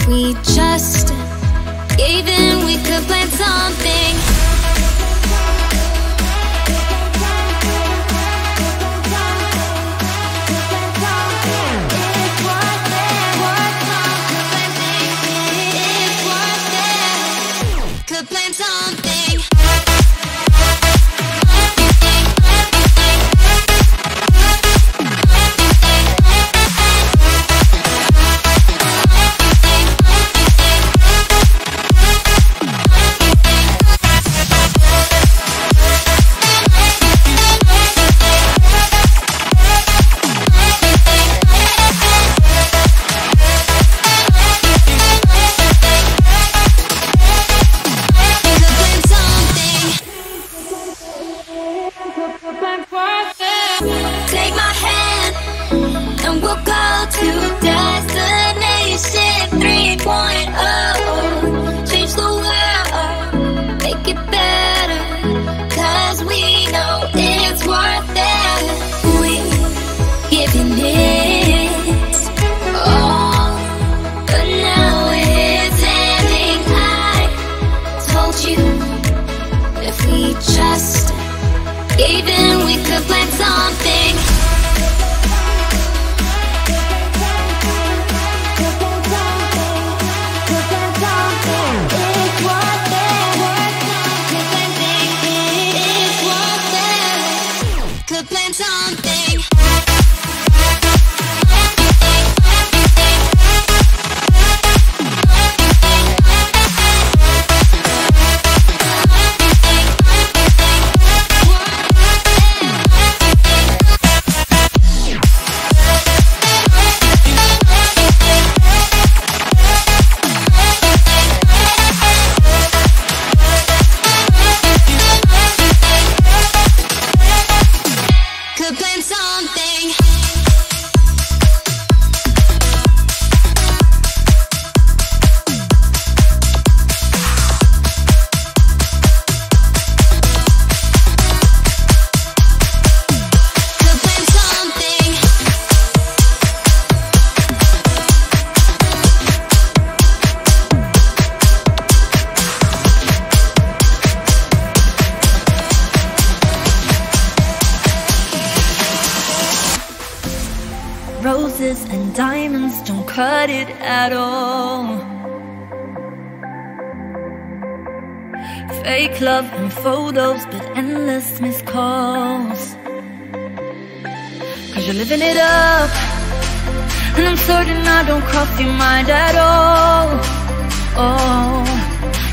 if we just gave in, we could plan something. roses and diamonds don't cut it at all. Fake love and photos, but endless missed. Cause you're living it up, and I'm certain I don't cross your mind at all. Oh,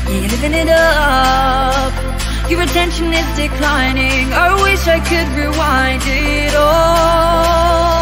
yeah, you're living it up. Your attention is declining. I wish I could rewind it all.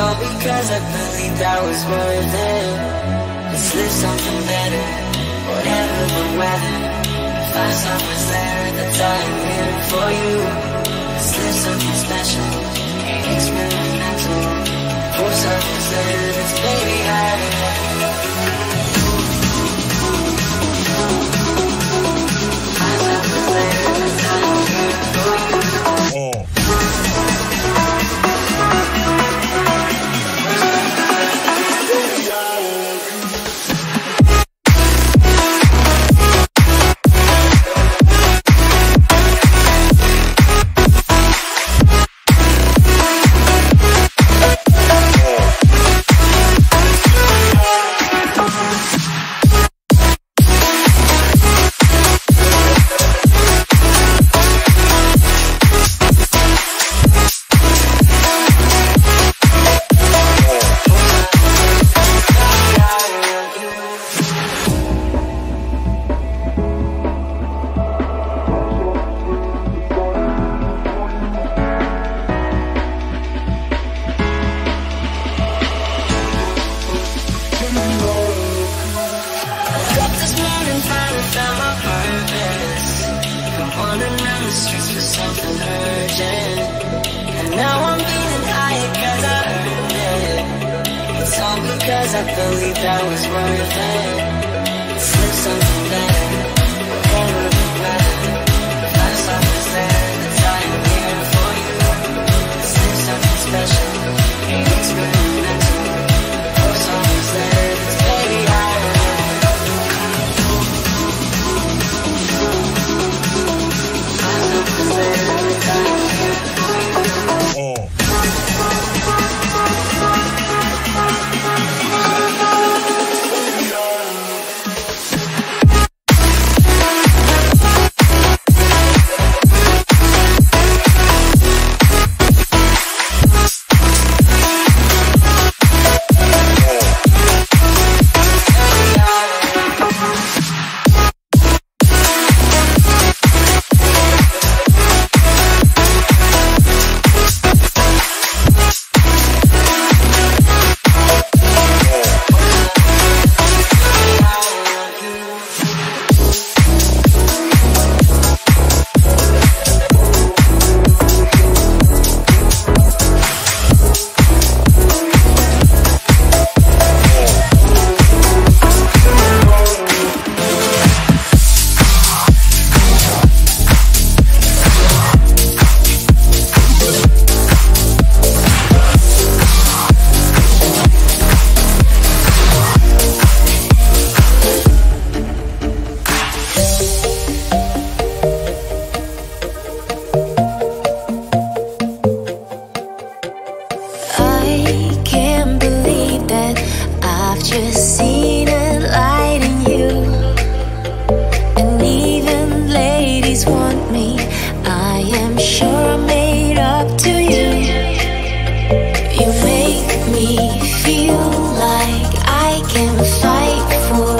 all because I believed I was worth it. Let's live something better Whatever the weather. Find someone's there at the time here for you. Let's live something special Experimental. Pour something better that's maybe higher Like for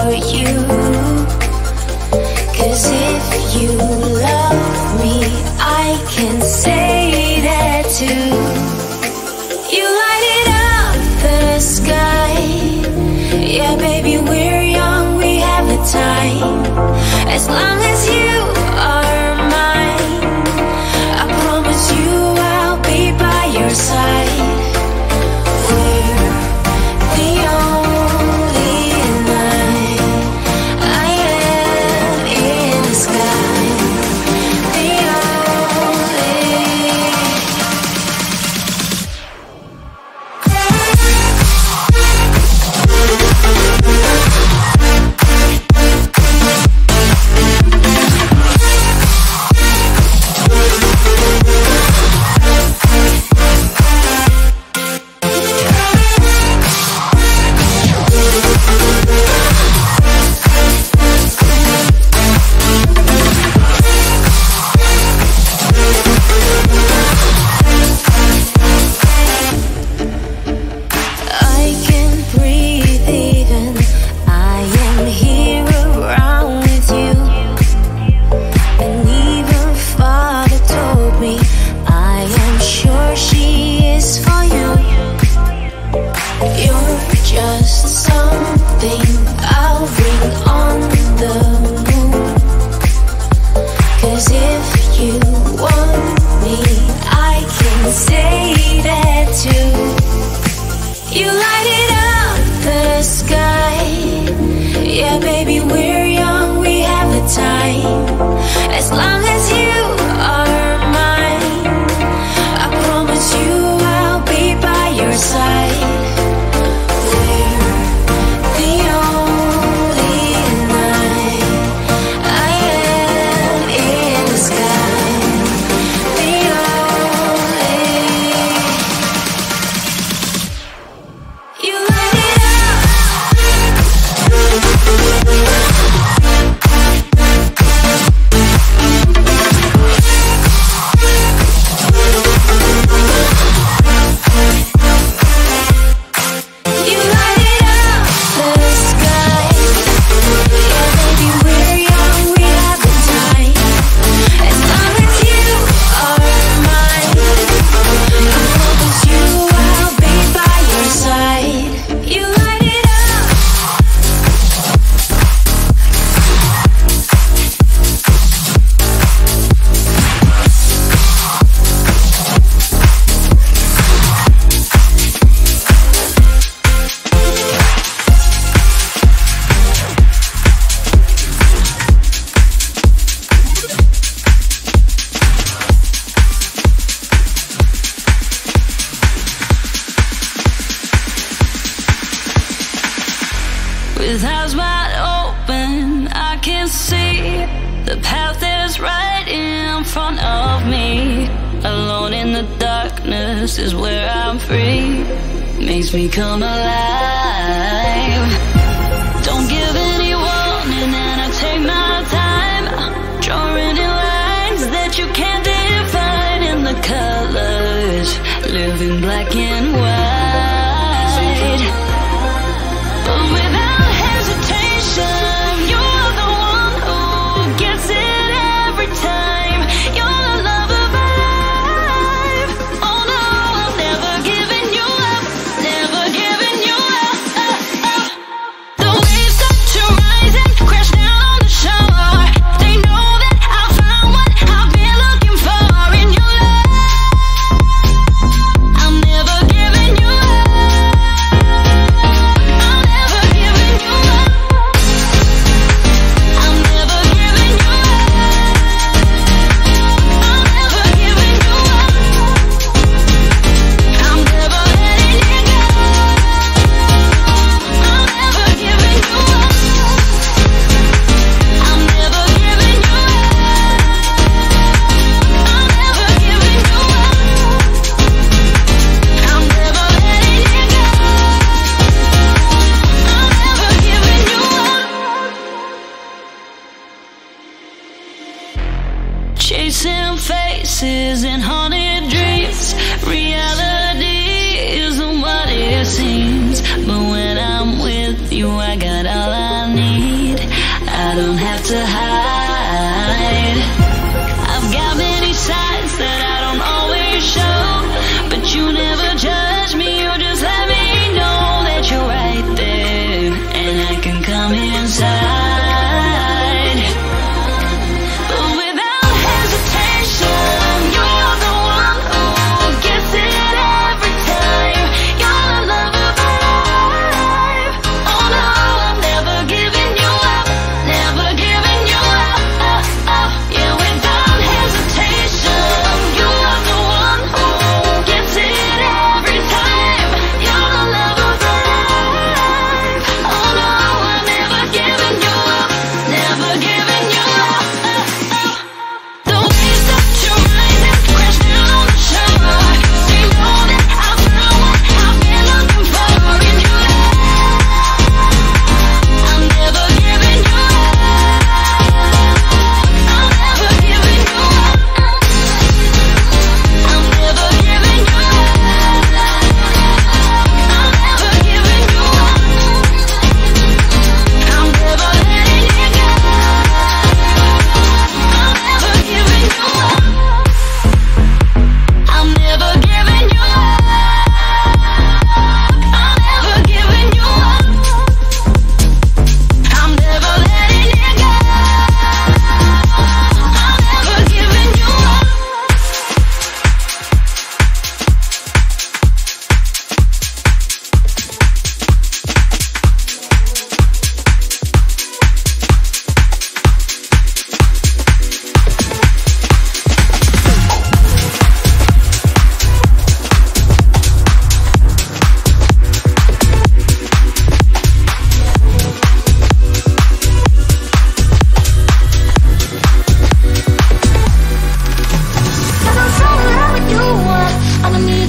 Living black and white.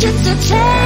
just a chance.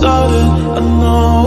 Started. I know